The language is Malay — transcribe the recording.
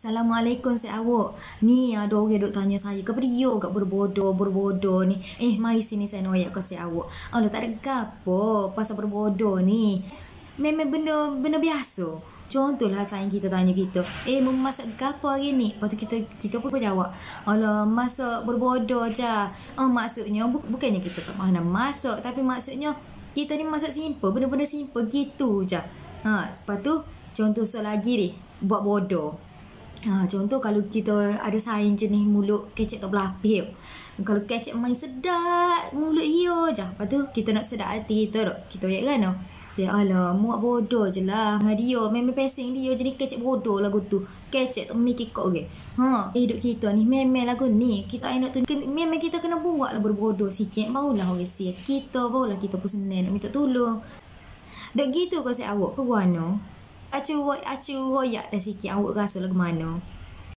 Assalamualaikum si awak. Ni ada orang duk tanya saya ke dia gak berbodoh berbodoh ni. Eh mari sini saya noyak ke si awak. Allah tak ada gapo pasal berbodoh ni. Memang benda benda biasa. Contohlah sayang kita tanya kita, eh mau masak gapo hari ni? Lepas tu kita kita pun jawab, Allah masak berbodoh je. Oh maksudnya bu, bukannya kita tak mana masak tapi maksudnya kita ni masak simple, benda-benda simple gitu je. Ha, lepas tu contoh selagi ni buat bodoh. Ha, contoh kalau kita ada saing jenis mulut kecek tak berlapis. Kalau kecek main sedap, mulut iyo je. Lepas tu kita nak sedap hati kita tak. Kita ayat kan no? Ya Allah, muak bodoh je lah. Dengan dia, memang pesing dia jadi kecek bodoh lagu tu. Kecek tak mikir kok ke. Ha, hidup kita ni memang lagu ni. Kita nak tu, memang kita kena buat lah berbodoh sikit. Barulah orang sia. Kita barulah kita pun senang nak minta tolong. Dek gitu kau saya awak ke mana? Acu acu royak tak sikit awak rasa lagu mana